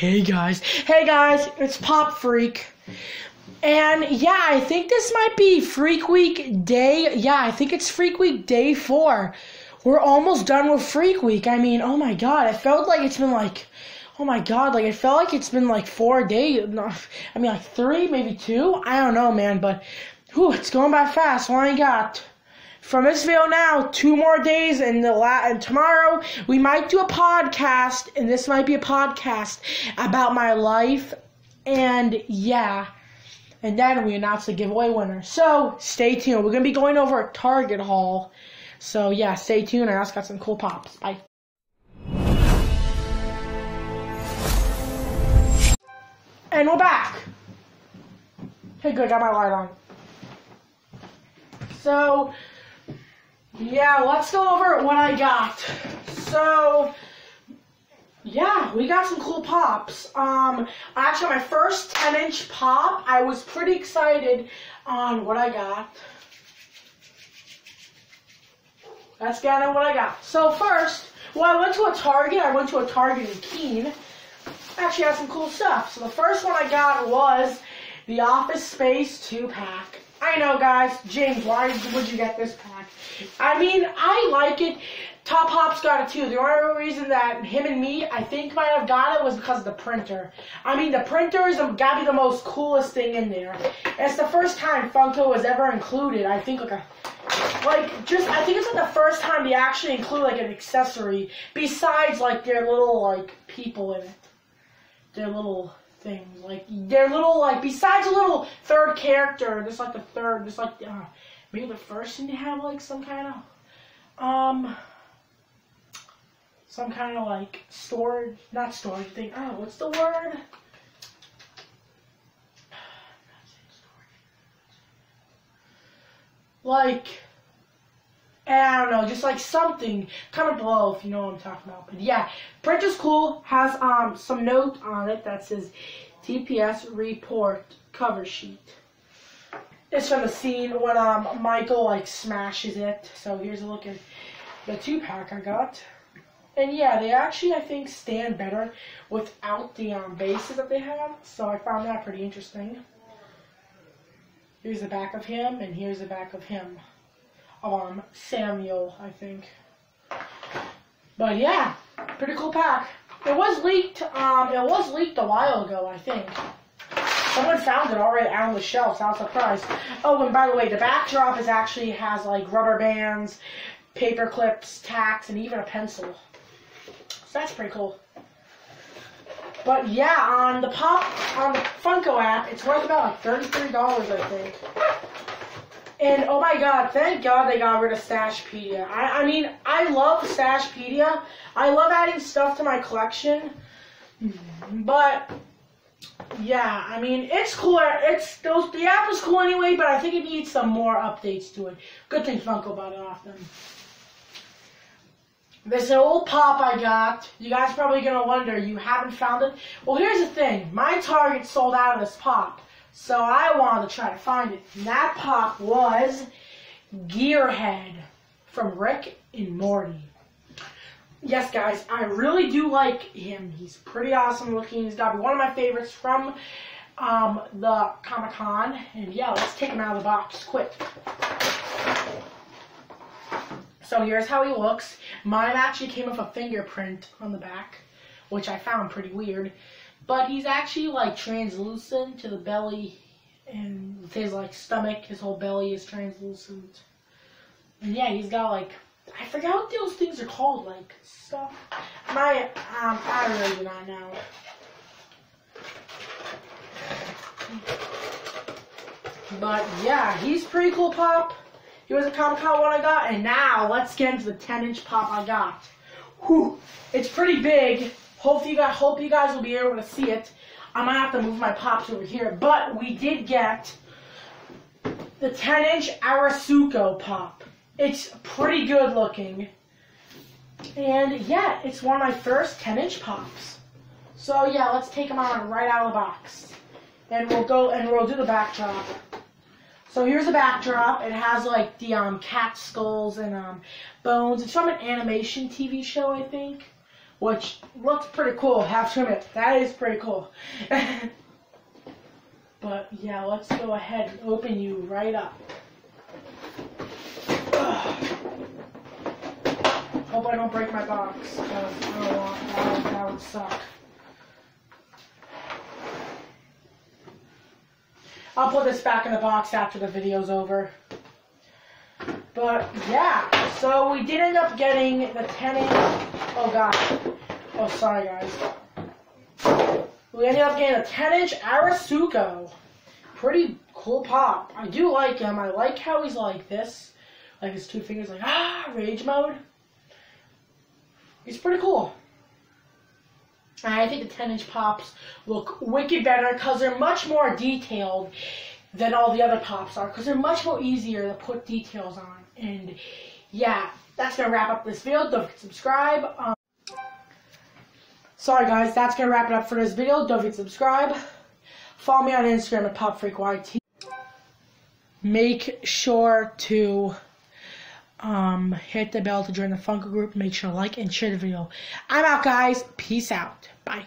Hey guys, hey guys, it's Pop Freak. And yeah, I think this might be Freak Week day. Yeah, I think it's Freak Week day four. We're almost done with Freak Week. I mean, oh my god, I felt like it's been like, oh my god, like it felt like it's been like four days. I mean, like three, maybe two. I don't know, man, but whew, it's going by fast. Well, I got from this video now, two more days, and the la- and tomorrow we might do a podcast, and this might be a podcast about my life, and yeah, and then we announce the giveaway winner. So stay tuned. We're gonna be going over a Target haul. So yeah, stay tuned. I also got some cool pops. Bye. And we're back. Hey, good, got my light on. So, yeah, let's go over what I got. So, yeah, we got some cool pops. Um, actually, my first 10-inch pop, I was pretty excited on what I got. That's kind of what I got. So first, well, I went to a Target. I went to a Target in Keene. Actually, had some cool stuff. So the first one I got was the Office Space 2-pack. I know, guys. James, why would you get this pack? I mean, I like it. Top Hop's got it too. The only reason that him and me, I think, might have got it was because of the printer. I mean, the printer is got to be the most coolest thing in there. It's the first time Funko was ever included. I think like a, like just I think it's like the first time they actually include like an accessory besides like their little like people in it, their little things like their little like besides a little third character. There's like the third. There's like uh, maybe the first thing to have like some kind of um some kind of like storage, not storage thing. Oh, what's the word? Like, I don't know, just like something. Comment below if you know what I'm talking about. But yeah, printer's cool. Has um some note on it that says TPS report cover sheet. It's from the scene when um Michael like smashes it. So here's a look at the two pack I got. And yeah, they actually, I think, stand better without the um, bases that they have. So I found that pretty interesting. Here's the back of him, and here's the back of him. Um, Samuel, I think. But yeah, pretty cool pack. It was leaked, um, it was leaked a while ago, I think. Someone found it already on the shelf, so I was surprised. Oh, and by the way, the backdrop is actually has like rubber bands, paper clips, tacks, and even a pencil. So that's pretty cool. But yeah, on the Pop, on the Funko app, it's worth about like $33, I think. And oh my god, thank god they got rid of Stashpedia. I, I mean, I love Stashpedia. I love adding stuff to my collection. But, yeah, I mean, it's cool. It's those The app is cool anyway, but I think it needs some more updates to it. Good thing Funko bought it off them. This old pop I got. You guys probably gonna wonder, you haven't found it? Well, here's the thing. My Target sold out of this pop. So I wanted to try to find it. And that pop was Gearhead from Rick and Morty. Yes, guys, I really do like him. He's pretty awesome looking. He's got one of my favorites from um, the Comic Con. And yeah, let's take him out of the box quick. So here's how he looks. Mine actually came with a fingerprint on the back, which I found pretty weird. But he's actually like translucent to the belly and his like stomach, his whole belly is translucent. And yeah, he's got like I forgot what those things are called, like stuff. My um I really do not know. But yeah, he's pretty cool pop. He was a Comic Con one I got, and now let's get into the 10 inch pop I got. Whew, it's pretty big. Hope you guys, hope you guys will be able to see it. I might have to move my pops over here, but we did get the 10 inch Arasuko pop. It's pretty good looking. And yeah, it's one of my first 10 inch pops. So yeah, let's take them on right out of the box. And we'll go and we'll do the backdrop. So here's a backdrop. It has like the um, cat skulls and um, bones. It's from an animation TV show, I think. Which looks pretty cool. Half to admit, that is pretty cool. but yeah, let's go ahead and open you right up. Ugh. Hope I don't break my box, because I don't want that, that would suck. I'll put this back in the box after the video's over. But yeah, so we did end up getting the 10 inch. Oh god. Oh, sorry guys. We ended up getting a 10 inch Arasuko. Pretty cool pop. I do like him. I like how he's like this. Like his two fingers, like, ah, rage mode. He's pretty cool. And I think the 10 inch pops look wicked better because they're much more detailed than all the other pops are because they're much more easier to put details on. And yeah, that's to wrap up this video. Don't forget to subscribe. Um, sorry guys, that's to wrap it up for this video. Don't forget to subscribe. Follow me on Instagram at PopFreakYT. Make sure to um, hit the bell to join the Funko group. Make sure to like and share the video. I'm out, guys. Peace out. Bye.